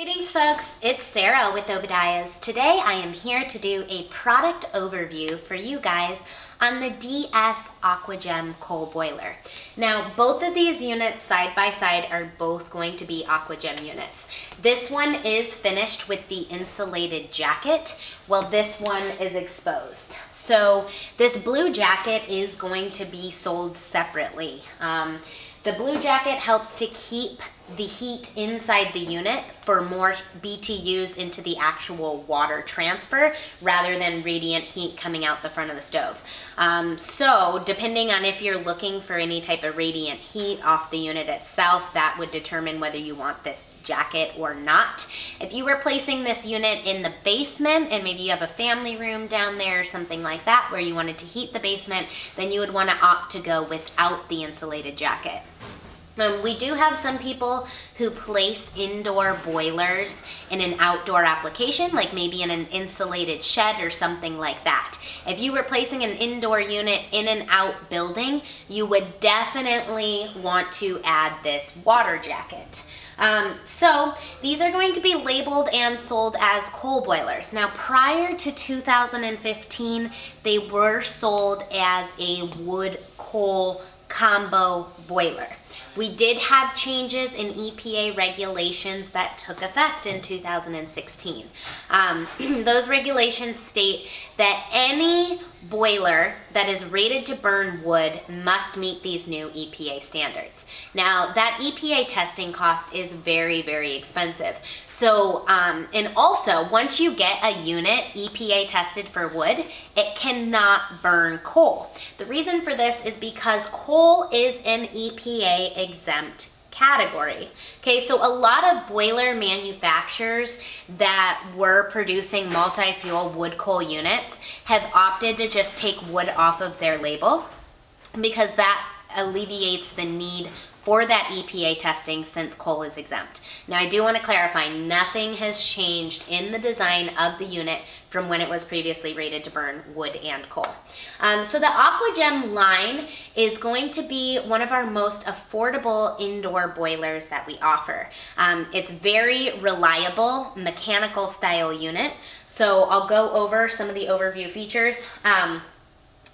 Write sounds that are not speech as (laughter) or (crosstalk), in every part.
Greetings folks, it's Sarah with Obadiah's. Today I am here to do a product overview for you guys on the DS AquaGem coal boiler. Now both of these units side by side are both going to be AquaGem units. This one is finished with the insulated jacket while this one is exposed. So this blue jacket is going to be sold separately. Um, the blue jacket helps to keep the heat inside the unit for more BTUs into the actual water transfer rather than radiant heat coming out the front of the stove. Um, so depending on if you're looking for any type of radiant heat off the unit itself, that would determine whether you want this jacket or not. If you were placing this unit in the basement and maybe you have a family room down there or something like that where you wanted to heat the basement, then you would want to opt to go without the insulated jacket. Um, we do have some people who place indoor boilers in an outdoor application, like maybe in an insulated shed or something like that. If you were placing an indoor unit in an out building, you would definitely want to add this water jacket. Um, so these are going to be labeled and sold as coal boilers. Now prior to 2015, they were sold as a wood coal combo boiler. We did have changes in EPA regulations that took effect in 2016. Um, (clears throat) those regulations state that any boiler that is rated to burn wood must meet these new EPA standards. Now that EPA testing cost is very, very expensive. So, um, and also once you get a unit EPA tested for wood, it cannot burn coal. The reason for this is because coal is an EPA exempt category. Okay, so a lot of boiler manufacturers that were producing multi-fuel wood coal units have opted to just take wood off of their label because that alleviates the need for that EPA testing since coal is exempt. Now I do want to clarify, nothing has changed in the design of the unit from when it was previously rated to burn wood and coal. Um, so the AquaGem line is going to be one of our most affordable indoor boilers that we offer. Um, it's very reliable mechanical style unit. So I'll go over some of the overview features. Um,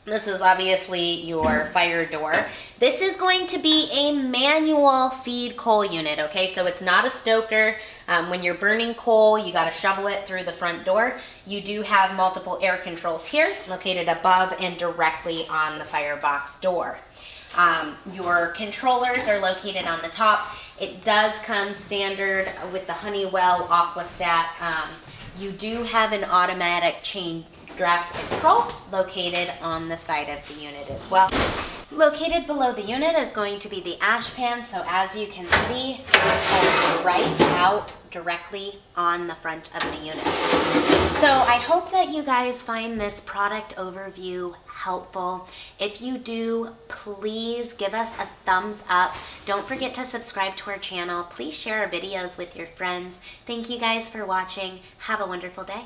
this is obviously your fire door. This is going to be a manual feed coal unit, okay? So it's not a stoker. Um, when you're burning coal, you gotta shovel it through the front door. You do have multiple air controls here, located above and directly on the firebox door. Um, your controllers are located on the top. It does come standard with the Honeywell Aquastat. Um, you do have an automatic chain draft control located on the side of the unit as well. Located below the unit is going to be the ash pan, so as you can see, it right out directly on the front of the unit. So I hope that you guys find this product overview helpful. If you do, please give us a thumbs up. Don't forget to subscribe to our channel. Please share our videos with your friends. Thank you guys for watching. Have a wonderful day.